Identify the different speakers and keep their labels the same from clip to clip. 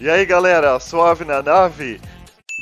Speaker 1: E aí galera, suave na nave?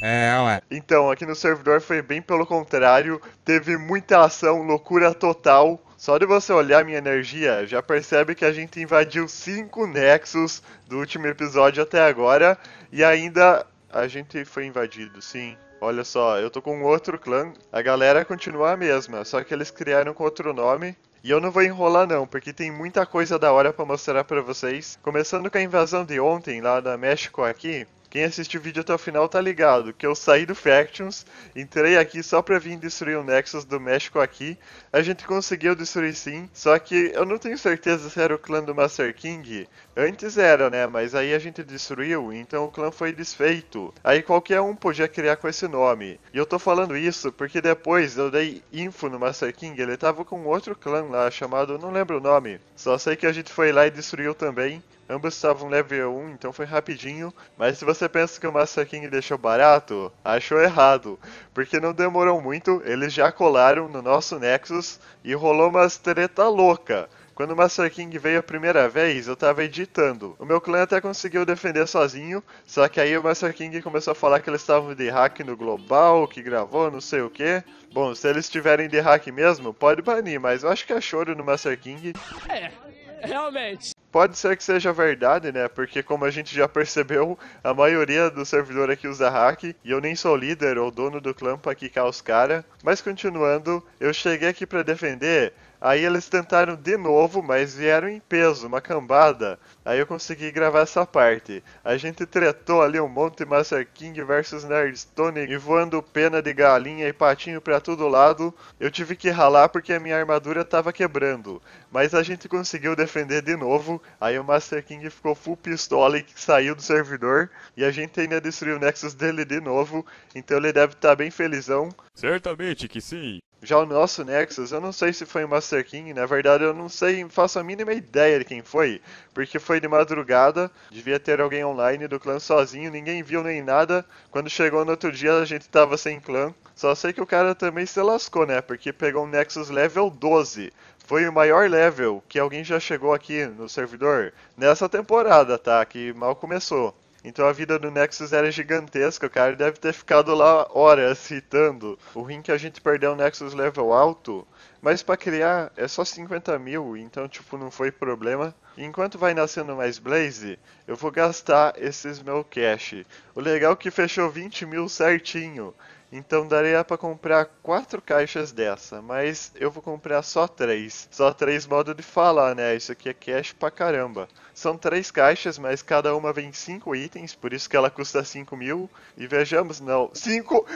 Speaker 2: É, ué.
Speaker 1: Então, aqui no servidor foi bem pelo contrário, teve muita ação, loucura total. Só de você olhar minha energia, já percebe que a gente invadiu cinco Nexus do último episódio até agora e ainda a gente foi invadido, sim. Olha só, eu tô com outro clã, a galera continua a mesma, só que eles criaram com outro nome. E eu não vou enrolar não, porque tem muita coisa da hora para mostrar para vocês. Começando com a invasão de ontem lá da México aqui, quem assistiu o vídeo até o final tá ligado que eu saí do Factions, entrei aqui só pra vir destruir o Nexus do México aqui. A gente conseguiu destruir sim, só que eu não tenho certeza se era o clã do Master King. Antes era, né? Mas aí a gente destruiu, então o clã foi desfeito. Aí qualquer um podia criar com esse nome. E eu tô falando isso porque depois eu dei info no Master King, ele tava com outro clã lá chamado, não lembro o nome. Só sei que a gente foi lá e destruiu também. Ambos estavam level 1, então foi rapidinho. Mas se você pensa que o Master King deixou barato, achou errado. Porque não demorou muito, eles já colaram no nosso Nexus e rolou umas treta louca. Quando o Master King veio a primeira vez, eu tava editando. O meu clã até conseguiu defender sozinho, só que aí o Master King começou a falar que eles estavam de hack no global, que gravou, não sei o que. Bom, se eles tiverem de hack mesmo, pode banir, mas eu acho que é choro no Master King.
Speaker 3: É, realmente.
Speaker 1: Pode ser que seja verdade, né? Porque como a gente já percebeu, a maioria do servidor aqui usa hack e eu nem sou líder ou dono do clã pra quicar os caras. Mas continuando, eu cheguei aqui para defender Aí eles tentaram de novo, mas vieram em peso, uma cambada. Aí eu consegui gravar essa parte. A gente tretou ali um monte Master King versus Nerdstone e voando pena de galinha e patinho pra todo lado. Eu tive que ralar porque a minha armadura tava quebrando. Mas a gente conseguiu defender de novo. Aí o Master King ficou full pistola e saiu do servidor. E a gente ainda destruiu o Nexus dele de novo. Então ele deve estar tá bem felizão.
Speaker 2: Certamente que sim.
Speaker 1: Já o nosso Nexus, eu não sei se foi o Master King, na verdade eu não sei, faço a mínima ideia de quem foi, porque foi de madrugada, devia ter alguém online do clã sozinho, ninguém viu nem nada. Quando chegou no outro dia a gente tava sem clã. Só sei que o cara também se lascou, né? Porque pegou um Nexus level 12. Foi o maior level que alguém já chegou aqui no servidor nessa temporada, tá? Que mal começou. Então a vida do Nexus era gigantesca, o cara deve ter ficado lá horas citando. O ruim que a gente perdeu o Nexus level alto, mas para criar é só 50 mil, então tipo não foi problema. enquanto vai nascendo mais Blaze, eu vou gastar esses meu cash. O legal é que fechou 20 mil certinho. Então daria para comprar quatro caixas dessa, mas eu vou comprar só três. Só três modo de falar, né? Isso aqui é cash pra caramba. São três caixas, mas cada uma vem cinco itens, por isso que ela custa 5 mil. E vejamos, não, cinco...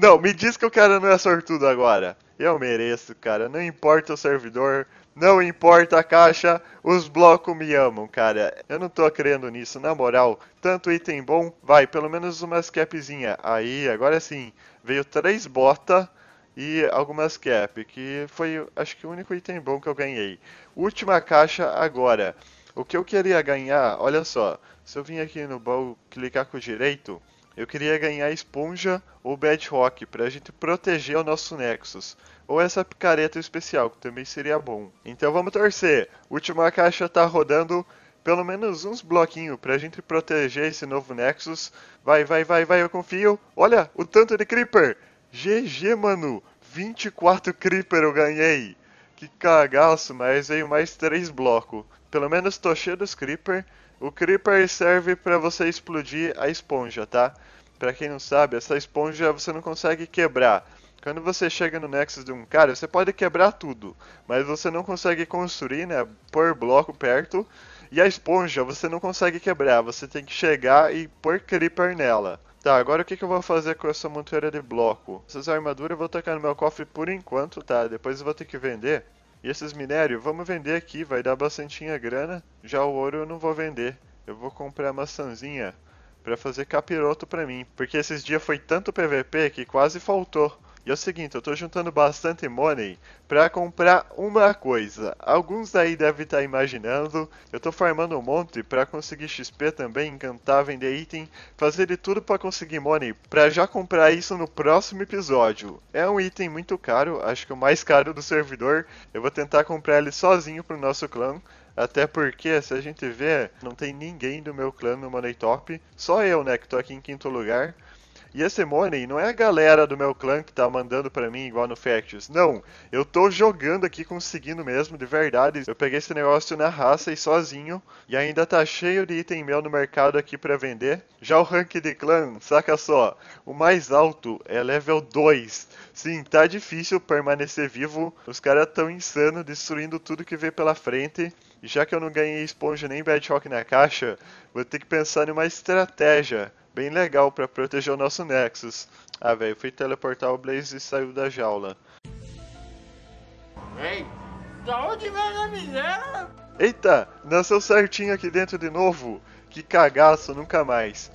Speaker 1: Não, me diz que o cara não é sortudo agora. Eu mereço, cara. Não importa o servidor, não importa a caixa, os blocos me amam, cara. Eu não tô crendo nisso, na moral. Tanto item bom, vai, pelo menos umas capzinha. Aí, agora sim, veio três bota e algumas cap, que foi, acho que o único item bom que eu ganhei. Última caixa agora. O que eu queria ganhar, olha só, se eu vim aqui no baú clicar com o direito, eu queria ganhar esponja ou bedrock para a gente proteger o nosso Nexus. Ou essa picareta especial, que também seria bom. Então vamos torcer. Última caixa tá rodando pelo menos uns bloquinhos pra gente proteger esse novo Nexus. Vai, vai, vai, vai, eu confio. Olha, o tanto de Creeper. GG, mano. 24 Creeper eu ganhei. Que cagaço, mas veio mais 3 blocos. Pelo menos tô cheio dos Creeper. O Creeper serve para você explodir a esponja, tá? Para quem não sabe, essa esponja você não consegue quebrar. Quando você chega no Nexus de um cara, você pode quebrar tudo, mas você não consegue construir, né? Pôr bloco perto. E a esponja você não consegue quebrar, você tem que chegar e pôr creeper nela. Tá, agora o que, que eu vou fazer com essa montoeira de bloco? Essas armaduras eu vou tacar no meu cofre por enquanto, tá? Depois eu vou ter que vender. E esses minérios, vamos vender aqui, vai dar bastante grana. Já o ouro eu não vou vender. Eu vou comprar maçãzinha para fazer capiroto para mim. Porque esses dias foi tanto PVP que quase faltou. E é o seguinte, eu tô juntando bastante money para comprar uma coisa. Alguns daí devem estar imaginando, eu tô farmando um monte para conseguir XP também, encantar, vender item, fazer de tudo para conseguir money, para já comprar isso no próximo episódio. É um item muito caro, acho que o mais caro do servidor. Eu vou tentar comprar ele sozinho pro nosso clã. Até porque, se a gente ver, não tem ninguém do meu clã no Money Top. Só eu, né, que tô aqui em quinto lugar. E esse money não é a galera do meu clã que tá mandando pra mim igual no Factions. Não, eu tô jogando aqui conseguindo mesmo, de verdade. Eu peguei esse negócio na raça e sozinho. E ainda tá cheio de item meu no mercado aqui pra vender. Já o rank de clã, saca só, o mais alto é level 2. Sim, tá difícil permanecer vivo. Os caras tão insano, destruindo tudo que vê pela frente. E já que eu não ganhei esponja nem bad rock na caixa, vou ter que pensar em uma estratégia bem legal para proteger o nosso Nexus. Ah, velho, fui teleportar o Blaze e saiu da jaula.
Speaker 4: Ei, da onde vem a miséria?
Speaker 1: Eita, nasceu certinho aqui dentro de novo. Que cagaço, nunca mais.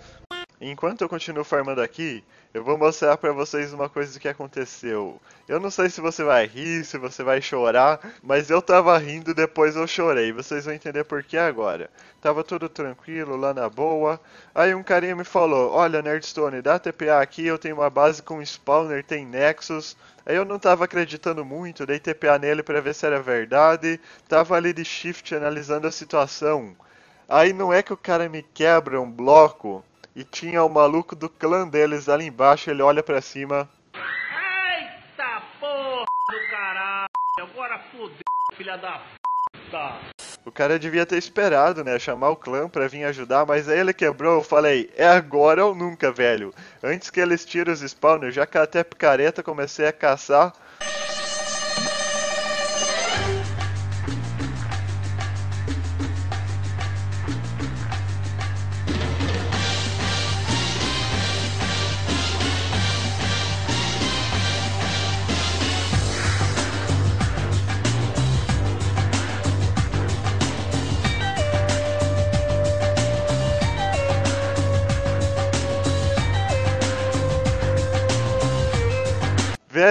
Speaker 1: Enquanto eu continuo farmando aqui, eu vou mostrar pra vocês uma coisa que aconteceu. Eu não sei se você vai rir, se você vai chorar, mas eu tava rindo depois eu chorei. Vocês vão entender por que agora. Tava tudo tranquilo, lá na boa. Aí um carinha me falou, olha Nerdstone, dá TPA aqui, eu tenho uma base com spawner, tem Nexus. Aí eu não tava acreditando muito, dei TPA nele pra ver se era verdade. Tava ali de shift analisando a situação. Aí não é que o cara me quebra um bloco e tinha o maluco do clã deles ali embaixo, ele olha pra cima.
Speaker 4: Eita porra do caralho! Agora fodeu, filha da puta!
Speaker 1: O cara devia ter esperado, né? Chamar o clã pra vir ajudar, mas aí ele quebrou. Eu falei, é agora ou nunca, velho. Antes que eles tirem os spawners, já catei a picareta, comecei a caçar.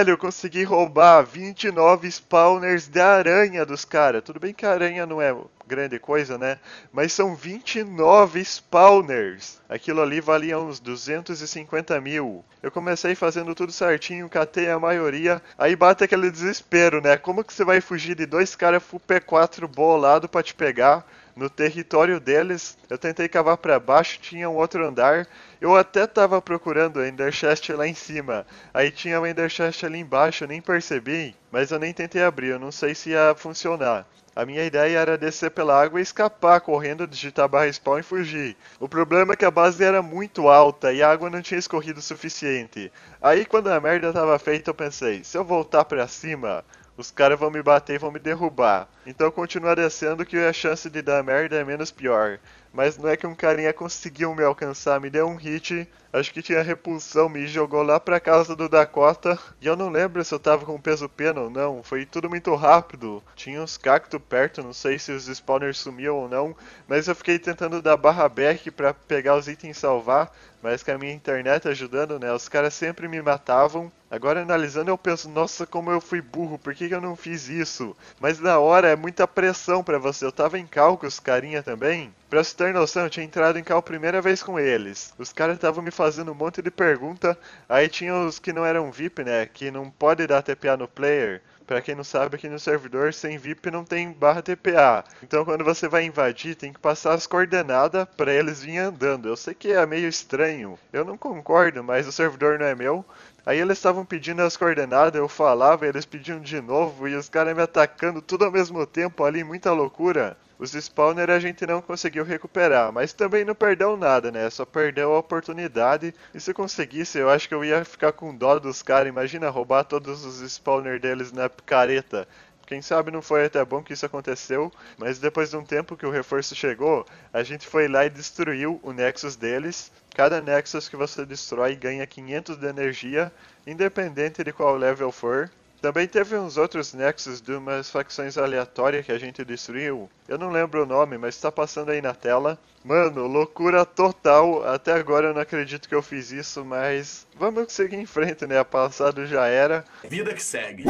Speaker 1: Velho, eu consegui roubar 29 spawners de aranha dos caras. Tudo bem que a aranha não é grande coisa, né? Mas são 29 spawners. Aquilo ali valia uns 250 mil. Eu comecei fazendo tudo certinho, catei a maioria. Aí bate aquele desespero, né? Como que você vai fugir de dois caras full P4 bolado pra te pegar? No território deles. Eu tentei cavar para baixo, tinha um outro andar. Eu até tava procurando o Ender Chest lá em cima. Aí tinha o Ender Chest ali embaixo, eu nem percebi, mas eu nem tentei abrir, eu não sei se ia funcionar. A minha ideia era descer pela água e escapar, correndo, digitar barra spawn e fugir. O problema é que a base era muito alta e a água não tinha escorrido o suficiente. Aí quando a merda tava feita eu pensei, se eu voltar pra cima, os caras vão me bater e vão me derrubar. Então continuar descendo que a chance de dar merda é menos pior. Mas não é que um carinha conseguiu me alcançar, me deu um hit, acho que tinha repulsão, me jogou lá pra casa do Dakota. E eu não lembro se eu tava com peso pena ou não, foi tudo muito rápido. Tinha uns cactos perto, não sei se os spawners sumiam ou não, mas eu fiquei tentando dar barra back pra pegar os itens e salvar, mas com a minha internet ajudando, né, os caras sempre me matavam. Agora analisando eu penso, nossa, como eu fui burro, por que, que eu não fiz isso? Mas na hora é muita pressão para você, eu tava em cal com os carinha também. Pra você ter noção, eu tinha entrado em cal primeira vez com eles. Os caras estavam me fazendo um monte de pergunta. Aí tinha os que não eram VIP, né? Que não pode dar TPA no player. Pra quem não sabe, aqui no servidor sem VIP não tem barra TPA. Então quando você vai invadir, tem que passar as coordenadas para eles virem andando. Eu sei que é meio estranho. Eu não concordo, mas o servidor não é meu. Aí eles estavam pedindo as coordenadas, eu falava, eles pediam de novo e os caras me atacando tudo ao mesmo tempo ali, muita loucura. Os spawner a gente não conseguiu recuperar, mas também não perdeu nada, né? Só perdeu a oportunidade. E se conseguisse, eu acho que eu ia ficar com dó dos caras. Imagina roubar todos os spawner deles na picareta. Quem sabe não foi até bom que isso aconteceu, mas depois de um tempo que o reforço chegou, a gente foi lá e destruiu o Nexus deles. Cada Nexus que você destrói ganha 500 de energia, independente de qual level for. Também teve uns outros nexus de umas facções aleatórias que a gente destruiu. Eu não lembro o nome, mas tá passando aí na tela. Mano, loucura total. Até agora eu não acredito que eu fiz isso, mas vamos seguir em frente, né? Passado já era.
Speaker 5: Vida que segue.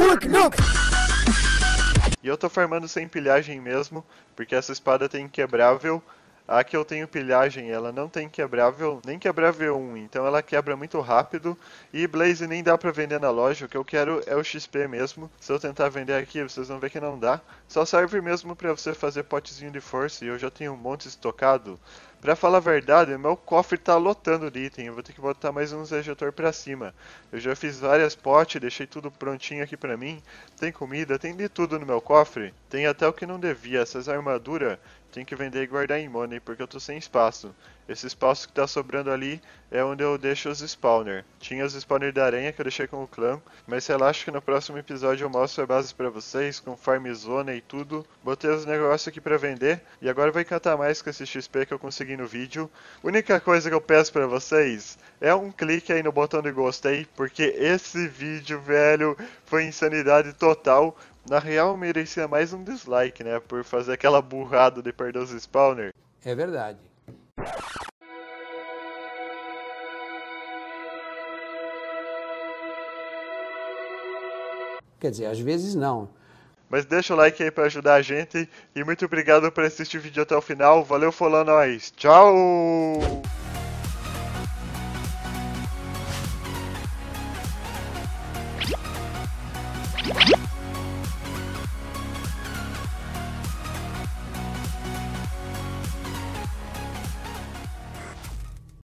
Speaker 1: E eu tô farmando sem pilhagem mesmo, porque essa espada tem quebrável. A que eu tenho pilhagem, ela não tem quebrável, nem quebrável 1, então ela quebra muito rápido. E Blaze nem dá pra vender na loja, o que eu quero é o XP mesmo. Se eu tentar vender aqui, vocês vão ver que não dá. Só serve mesmo pra você fazer potezinho de força, e eu já tenho um monte estocado. Pra falar a verdade, meu cofre tá lotando de item, eu vou ter que botar mais uns ejetor pra cima. Eu já fiz várias potes, deixei tudo prontinho aqui pra mim. Tem comida, tem de tudo no meu cofre. Tem até o que não devia, essas armaduras tem que vender e guardar em money, porque eu tô sem espaço. Esse espaço que tá sobrando ali é onde eu deixo os spawner. Tinha os spawner da aranha que eu deixei com o clã, mas relaxa que no próximo episódio eu mostro a base pra vocês, com farm zona e tudo. Botei os negócios aqui pra vender, e agora vai encantar mais com esse XP que eu consegui no vídeo. Única coisa que eu peço pra vocês é um clique aí no botão de gostei, porque esse vídeo, velho, foi insanidade total. Na real, merecia mais um dislike, né? Por fazer aquela burrada de perder os spawner.
Speaker 6: É verdade. Quer dizer, às vezes não.
Speaker 1: Mas deixa o like aí pra ajudar a gente. E muito obrigado por assistir o vídeo até o final. Valeu, falou nós. Tchau!